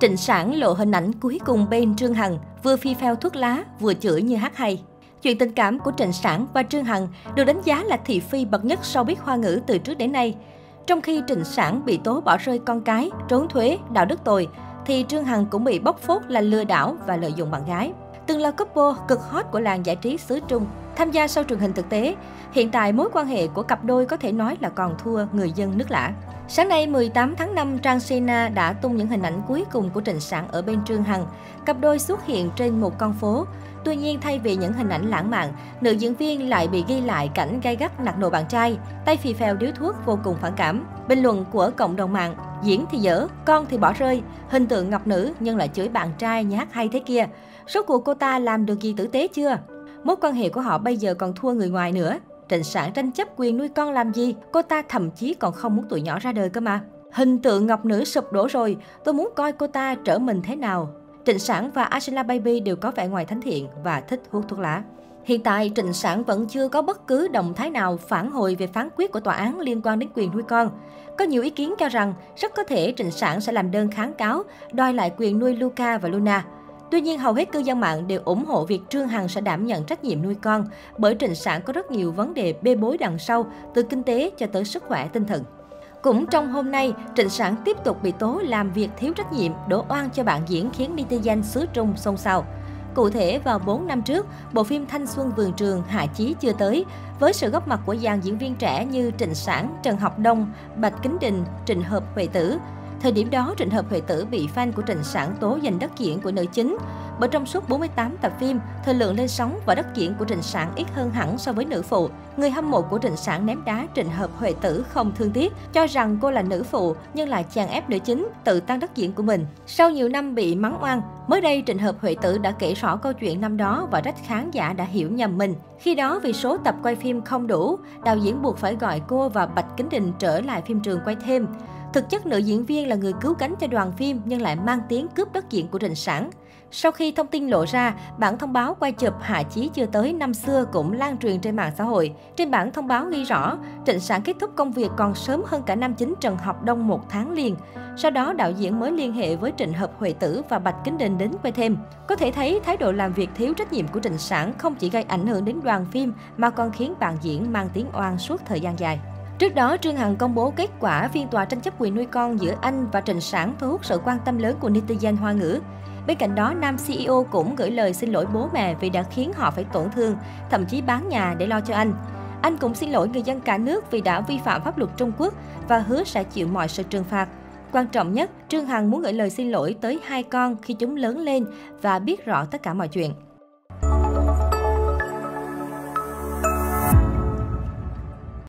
Trịnh Sản lộ hình ảnh cuối cùng bên Trương Hằng, vừa phi phèo thuốc lá, vừa chửi như hát hay. Chuyện tình cảm của Trịnh Sản và Trương Hằng được đánh giá là thị phi bậc nhất sau biết hoa ngữ từ trước đến nay. Trong khi Trịnh Sản bị tố bỏ rơi con cái, trốn thuế, đạo đức tồi, thì Trương Hằng cũng bị bóc phốt là lừa đảo và lợi dụng bạn gái. Từng là couple cực hot của làng giải trí xứ Trung, tham gia sau truyền hình thực tế, hiện tại mối quan hệ của cặp đôi có thể nói là còn thua người dân nước lã. Sáng nay 18 tháng 5, Trang Sina đã tung những hình ảnh cuối cùng của Trịnh Sản ở bên Trương Hằng. Cặp đôi xuất hiện trên một con phố. Tuy nhiên, thay vì những hình ảnh lãng mạn, nữ diễn viên lại bị ghi lại cảnh gay gắt nạt nộ bạn trai, tay phì phèo điếu thuốc vô cùng phản cảm. Bình luận của cộng đồng mạng, diễn thì dở, con thì bỏ rơi, hình tượng ngọc nữ nhưng lại chửi bạn trai nhát hay thế kia. Số cuộc cô ta làm được gì tử tế chưa? Mối quan hệ của họ bây giờ còn thua người ngoài nữa. Trịnh Sản tranh chấp quyền nuôi con làm gì? Cô ta thậm chí còn không muốn tụi nhỏ ra đời cơ mà. Hình tượng ngọc nữ sụp đổ rồi, tôi muốn coi cô ta trở mình thế nào. Trịnh Sản và Angela Baby đều có vẻ ngoài thánh thiện và thích hút thuốc lá. Hiện tại, Trịnh Sản vẫn chưa có bất cứ động thái nào phản hồi về phán quyết của tòa án liên quan đến quyền nuôi con. Có nhiều ý kiến cho rằng rất có thể Trịnh Sản sẽ làm đơn kháng cáo, đòi lại quyền nuôi Luca và Luna. Tuy nhiên, hầu hết cư dân mạng đều ủng hộ việc Trương Hằng sẽ đảm nhận trách nhiệm nuôi con, bởi Trịnh Sản có rất nhiều vấn đề bê bối đằng sau, từ kinh tế cho tới sức khỏe tinh thần. Cũng trong hôm nay, Trịnh Sản tiếp tục bị tố làm việc thiếu trách nhiệm, đổ oan cho bạn diễn khiến netizen xứ Trung xôn xao. Cụ thể, vào 4 năm trước, bộ phim Thanh Xuân Vườn Trường Hạ Chí chưa tới, với sự góp mặt của dàn diễn viên trẻ như Trịnh Sản, Trần Học Đông, Bạch Kính Đình, Trịnh Hợp Huệ Tử, Thời điểm đó, Trịnh Hợp Huệ Tử bị fan của Trịnh Sản tố giành đất diễn của nữ chính. Bởi trong suốt 48 tập phim, thời lượng lên sóng và đất diễn của Trịnh Sản ít hơn hẳn so với nữ phụ. Người hâm mộ của Trịnh Sản ném đá Trịnh Hợp Huệ Tử không thương tiếc, cho rằng cô là nữ phụ nhưng lại chàng ép nữ chính tự tăng đất diễn của mình. Sau nhiều năm bị mắng oan, mới đây Trịnh Hợp Huệ Tử đã kể rõ câu chuyện năm đó và trách khán giả đã hiểu nhầm mình. Khi đó vì số tập quay phim không đủ, đạo diễn buộc phải gọi cô và Bạch Kính Đình trở lại phim trường quay thêm. Thực chất nữ diễn viên là người cứu cánh cho đoàn phim nhưng lại mang tiếng cướp đất diện của Trịnh Sản. Sau khi thông tin lộ ra, bản thông báo quay chụp Hạ Chí chưa tới năm xưa cũng lan truyền trên mạng xã hội. Trên bản thông báo ghi rõ, Trịnh Sản kết thúc công việc còn sớm hơn cả nam chính Trần Học Đông một tháng liền. Sau đó, đạo diễn mới liên hệ với Trịnh Hợp Huệ Tử và Bạch Kính Đình đến quay thêm. Có thể thấy thái độ làm việc thiếu trách nhiệm của Trịnh Sản không chỉ gây ảnh hưởng đến đoàn phim mà còn khiến bạn diễn mang tiếng oan suốt thời gian dài. Trước đó, Trương Hằng công bố kết quả phiên tòa tranh chấp quyền nuôi con giữa anh và Trịnh Sản thu hút sự quan tâm lớn của netizen Hoa ngữ. Bên cạnh đó, nam CEO cũng gửi lời xin lỗi bố mẹ vì đã khiến họ phải tổn thương, thậm chí bán nhà để lo cho anh. Anh cũng xin lỗi người dân cả nước vì đã vi phạm pháp luật Trung Quốc và hứa sẽ chịu mọi sự trừng phạt. Quan trọng nhất, Trương Hằng muốn gửi lời xin lỗi tới hai con khi chúng lớn lên và biết rõ tất cả mọi chuyện.